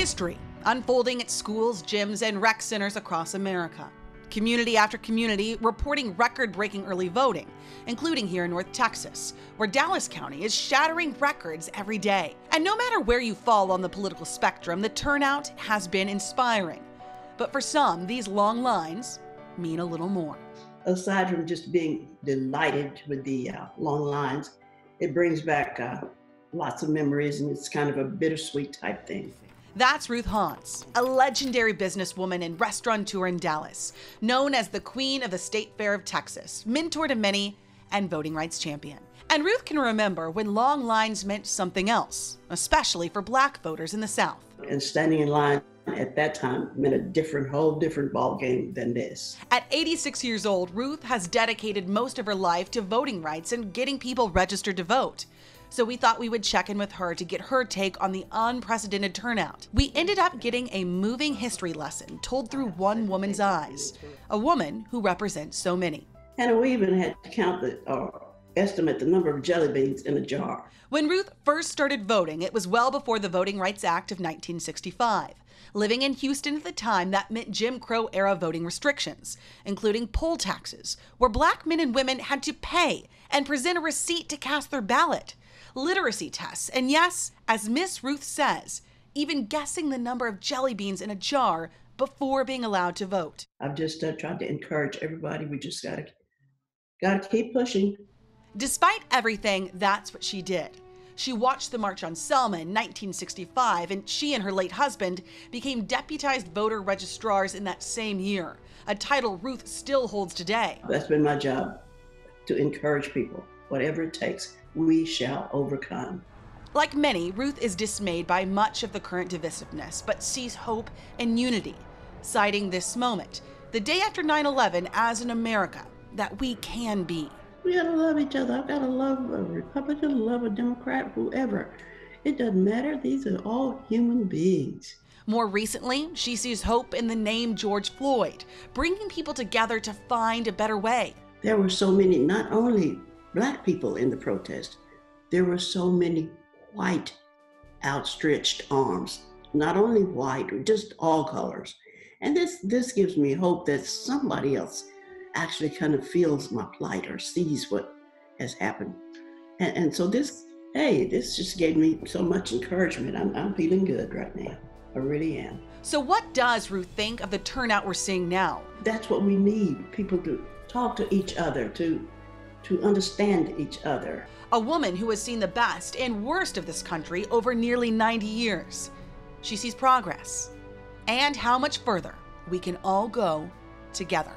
History unfolding at schools, gyms, and rec centers across America. Community after community reporting record breaking early voting, including here in North Texas, where Dallas County is shattering records every day. And no matter where you fall on the political spectrum, the turnout has been inspiring. But for some, these long lines mean a little more. Aside from just being delighted with the uh, long lines, it brings back uh, lots of memories and it's kind of a bittersweet type thing. That's Ruth Hauntz, a legendary businesswoman and restaurateur in Dallas, known as the Queen of the State Fair of Texas, mentor to many, and voting rights champion. And Ruth can remember when long lines meant something else, especially for black voters in the South. And standing in line at that time meant a different, whole different ballgame than this. At 86 years old, Ruth has dedicated most of her life to voting rights and getting people registered to vote so we thought we would check in with her to get her take on the unprecedented turnout. We ended up getting a moving history lesson told through one woman's eyes, a woman who represents so many. And we even had to count the or estimate the number of jelly beans in a jar. When Ruth first started voting, it was well before the Voting Rights Act of 1965. Living in Houston at the time, that meant Jim Crow era voting restrictions, including poll taxes, where black men and women had to pay and present a receipt to cast their ballot literacy tests, and yes, as Miss Ruth says, even guessing the number of jelly beans in a jar before being allowed to vote. I've just uh, tried to encourage everybody. We just gotta gotta keep pushing. Despite everything, that's what she did. She watched the March on Selma in 1965, and she and her late husband became deputized voter registrars in that same year, a title Ruth still holds today. That's been my job to encourage people, whatever it takes we shall overcome. Like many, Ruth is dismayed by much of the current divisiveness, but sees hope and unity, citing this moment, the day after 9 11, as an America that we can be. We gotta love each other. I've gotta love a Republican, love a Democrat, whoever. It doesn't matter. These are all human beings. More recently, she sees hope in the name George Floyd, bringing people together to find a better way. There were so many, not only black people in the protest. There were so many white outstretched arms, not only white, just all colors. And this this gives me hope that somebody else actually kind of feels my plight or sees what has happened. And, and so this, hey, this just gave me so much encouragement. I'm, I'm feeling good right now. I really am. So, what does Ruth think of the turnout we're seeing now? That's what we need people to talk to each other, to to understand each other. A woman who has seen the best and worst of this country over nearly 90 years. She sees progress and how much further we can all go together.